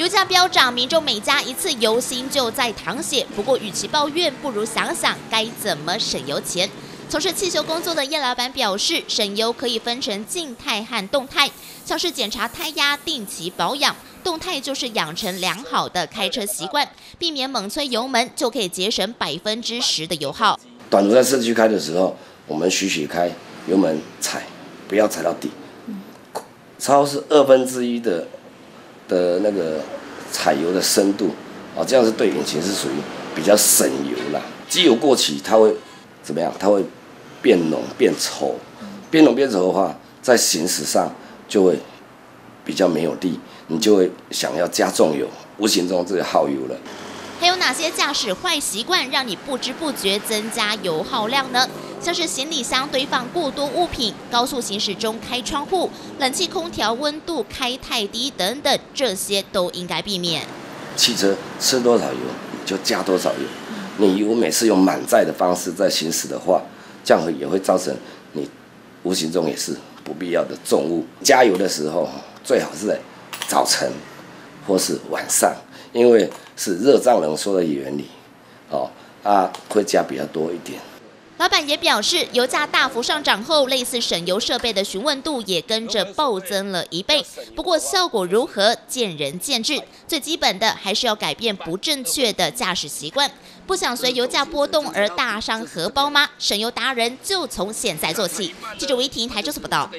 油价飙涨，民众每加一次油，心就在淌血。不过，与其抱怨，不如想想该怎么省油钱。从事汽修工作的叶老板表示，省油可以分成静态和动态，像是检查胎压、定期保养；动态就是养成良好的开车习惯，避免猛催油门，就可以节省百分之十的油耗。短途在市区开的时候，我们徐徐开，油门踩，不要踩到底，超是二分之一的的那个踩油的深度，哦，这样是对引擎是属于比较省油啦。机油过期，它会怎么样？它会。变浓变稠，变浓变稠的话，在行驶上就会比较没有力，你就会想要加重油，无形中这个耗油了。还有哪些驾驶坏习惯让你不知不觉增加油耗量呢？像是行李箱堆放过多物品、高速行驶中开窗户、冷气空调温度开太低等等，这些都应该避免。汽车吃多少油就加多少油，你如果每次用满载的方式在行驶的话。这样也会造成你无形中也是不必要的重物。加油的时候最好是在早晨或是晚上，因为是热胀冷缩的原理，哦啊会加比较多一点。老板也表示，油价大幅上涨后，类似省油设备的询问度也跟着暴增了一倍。不过效果如何，见仁见智。最基本的还是要改变不正确的驾驶习惯。不想随油价波动而大伤荷包吗？省油达人就从现在做起。记者韦婷台就是不到。